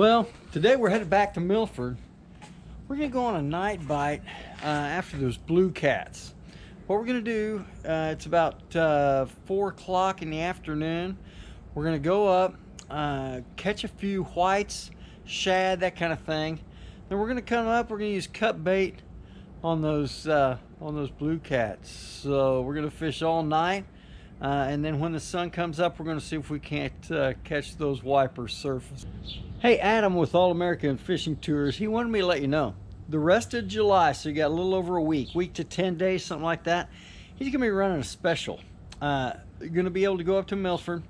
Well, today we're headed back to Milford. We're gonna go on a night bite uh, after those blue cats. What we're gonna do, uh, it's about uh, four o'clock in the afternoon. We're gonna go up, uh, catch a few whites, shad, that kind of thing. Then we're gonna come up, we're gonna use cut bait on those uh, on those blue cats. So we're gonna fish all night. Uh, and then when the sun comes up, we're going to see if we can't uh, catch those wipers surface. Hey, Adam with All American Fishing Tours, he wanted me to let you know. The rest of July, so you got a little over a week, week to 10 days, something like that, he's going to be running a special. Uh, you're going to be able to go up to Milford,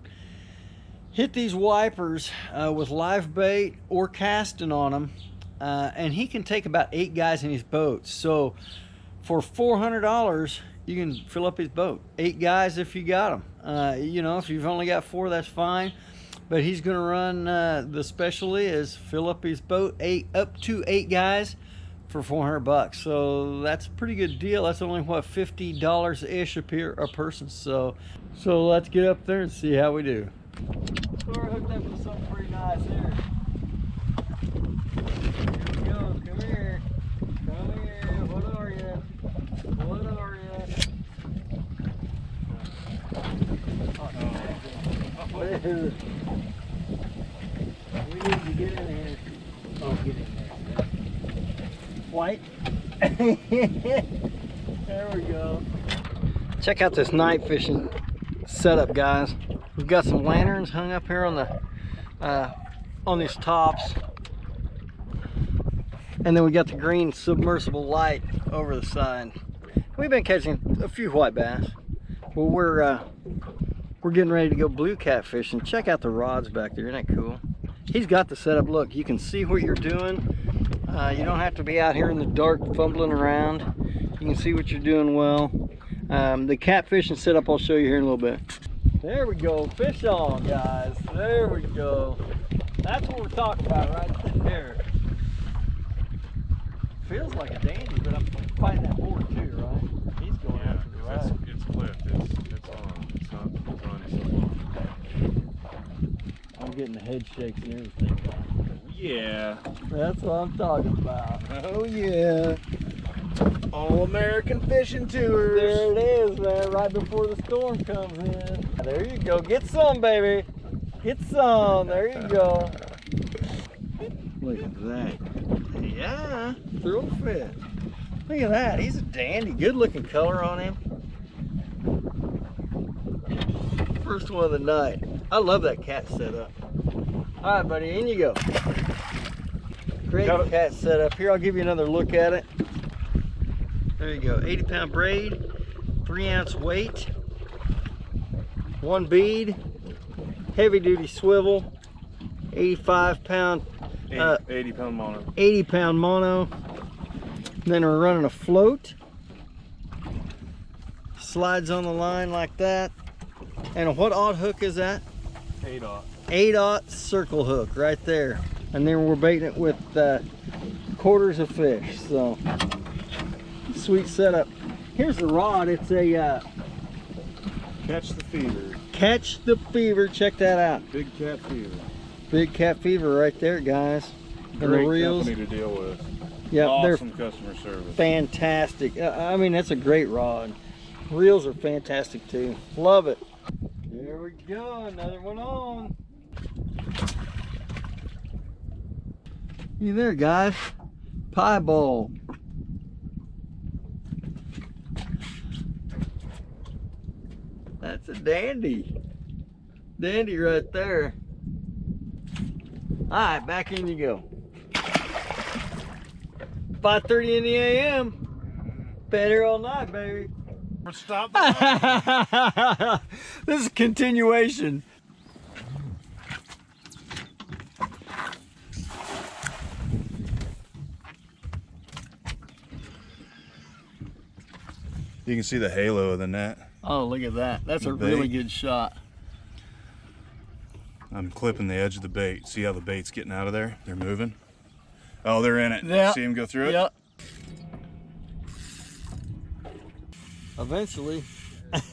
hit these wipers uh, with live bait or casting on them, uh, and he can take about eight guys in his boat. So for $400, you can fill up his boat. Eight guys if you got them. Uh, you know, if you've only got four, that's fine. But he's going to run uh, the specialty is fill up his boat eight up to eight guys for 400 bucks. So that's a pretty good deal. That's only what 50 dollars ish a, per, a person. So so let's get up there and see how we do. So we're hooked up with something pretty nice here. Here we go. Come here. Come here. What are you? We need to get in here. Oh, get in there. White. there we go. Check out this night fishing setup, guys. We've got some lanterns hung up here on the uh, on these tops, and then we got the green submersible light over the side. We've been catching a few white bass. Well, we're uh, we're getting ready to go blue cat fishing. Check out the rods back there, isn't that cool? He's got the setup. Look, you can see what you're doing. Uh, you don't have to be out here in the dark fumbling around. You can see what you're doing well. Um, the cat fishing setup I'll show you here in a little bit. There we go, fish on guys. There we go. That's what we're talking about right there. Feels like a dandy, but I'm fighting that board too, right? He's going Yeah, after the because it's, it's flipped. It's, it's on. It's not running so I'm getting the head shakes and everything. Yeah. That's what I'm talking about. Oh yeah. All American fishing tours. There it is, man, right before the storm comes in. There you go. Get some, baby. Get some. There you go. Look at that. Yeah. Throw fit. Look at that. He's a dandy. Good looking color on him. First one of the night. I love that cat setup. All right, buddy, in you go. Great cat setup. Here, I'll give you another look at it. There you go. 80 pound braid, three ounce weight, one bead, heavy duty swivel, 85 pound, 80, Uh, 80 pound mono. 80 pound mono. Then we're running a float. Slides on the line like that. And what odd hook is that? 8 aught. 8 aught circle hook right there. And then we're baiting it with uh, quarters of fish. So sweet setup. Here's the rod. It's a uh, Catch the fever. catch the fever. Check that out. Big cat fever. Big cat fever right there, guys. The Great reels. company to deal with. Yeah, they're awesome customer service. fantastic. Uh, I mean, that's a great rod. Reels are fantastic too. Love it. There we go, another one on. You there, guys? Piebald. That's a dandy. Dandy right there. All right, back in you go. 5.30 in the a.m. Better all night, baby. Stop. this is continuation. You can see the halo of the net. Oh, look at that. That's a really good shot. I'm clipping the edge of the bait. See how the bait's getting out of there? They're moving. Oh, they're in it. Yeah. See them go through it? Yep. Eventually.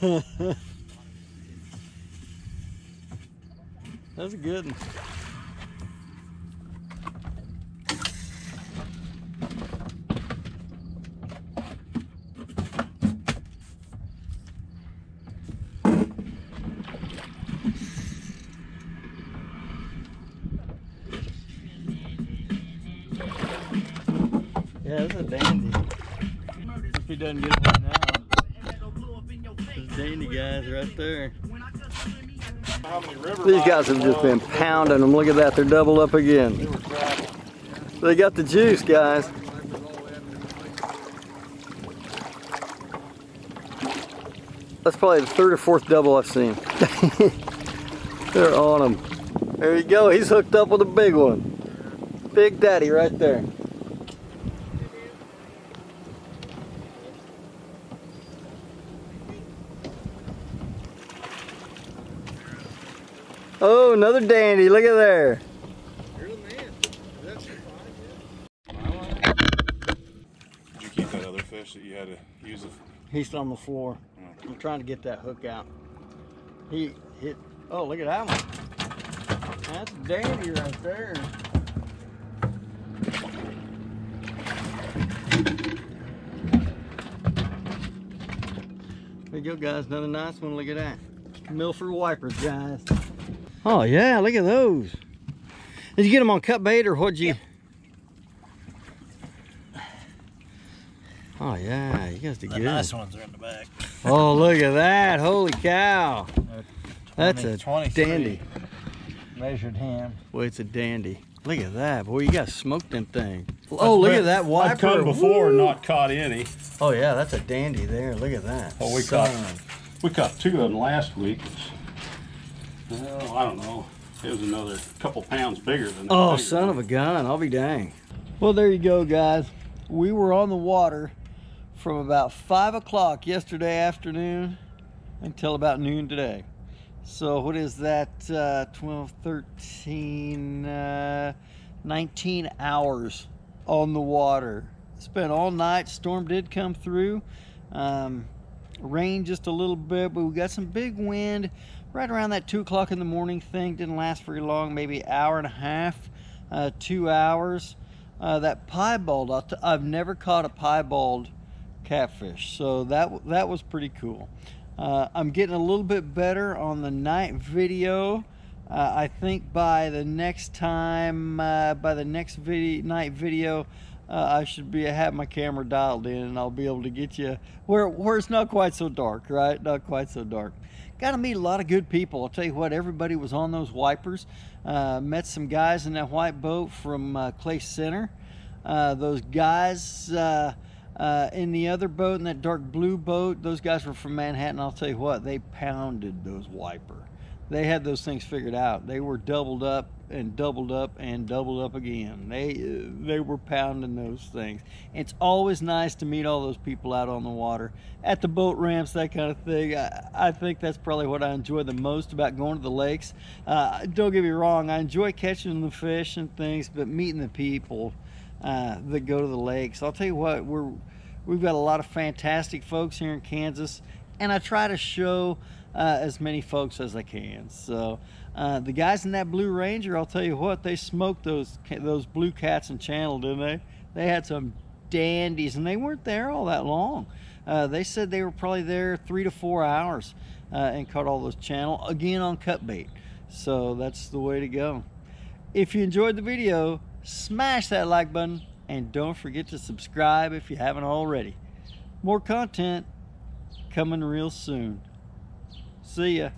That's a good one. Yeah, this is a dandy. If he doesn't get one now. Those dandy guys right there. These guys have just been pounding them. Look at that, they're double up again. They got the juice, guys. That's probably the third or fourth double I've seen. they're on them. There you go, he's hooked up with a big one. Big Daddy right there. Oh, another dandy. Look at there. Did you keep that other fish that you had to use? It? He's on the floor. Oh. I'm trying to get that hook out. He hit. Oh, look at that one. That's a dandy right there. There you go, guys. Another nice one. Look at that. Milford wipers, guys. Oh, yeah. Look at those. Did you get them on cut bait or what'd you? Oh, yeah. You guys did The good. nice ones are in the back. Oh, look at that. Holy cow. That's a 23 dandy. Measured him. Well, it's a dandy. Look at that. Boy, you got smoked them thing. Oh, look at that wiper. I've come before Woo. and not caught any. Oh, yeah, that's a dandy there. Look at that. Oh, we Son. caught we caught two of them last week. Well, I don't know. It was another couple pounds bigger than. the Oh, bigger son of a gun. I'll be dang. Well, there you go, guys. We were on the water from about 5 o'clock yesterday afternoon until about noon today. So, what is that? Uh, 12, 13, uh, 19 hours on the water. Spent all night. Storm did come through. Um, rain just a little bit, but we got some big wind right around that two o'clock in the morning thing. Didn't last very long, maybe hour and a half, uh, two hours. Uh, that piebald, I'll t- I've never caught a piebald catfish, so that that was pretty cool. Uh, I'm getting a little bit better on the night video. Uh, I think by the next time, uh, by the next video, night video, uh, I should be have my camera dialed in, and I'll be able to get you where where it's not quite so dark, right? Not quite so dark. Got to meet a lot of good people. I'll tell you what, everybody was on those wipers. Uh, met some guys in that white boat from uh, Clay Center. Uh, those guys uh, uh, in the other boat, in that dark blue boat, those guys were from Manhattan. I'll tell you what, they pounded those wiper. They had those things figured out. They were doubled up and doubled up and doubled up again. They they were pounding those things. It's always nice to meet all those people out on the water, at the boat ramps, that kind of thing. I, I think that's probably what I enjoy the most about going to the lakes. Uh, don't get me wrong, I enjoy catching the fish and things, but meeting the people uh, that go to the lakes. I'll tell you what, we're we've got a lot of fantastic folks here in Kansas, and I try to show uh, as many folks as I can. So uh, the guys in that Blue Ranger, I'll tell you what, they smoked those those blue cats in channel, didn't they? They had some dandies, and they weren't there all that long. Uh, they said they were probably there three to four hours uh, and caught all those channel again on cut bait. So that's the way to go. If you enjoyed the video, smash that like button and don't forget to subscribe if you haven't already. More content coming real soon. See ya.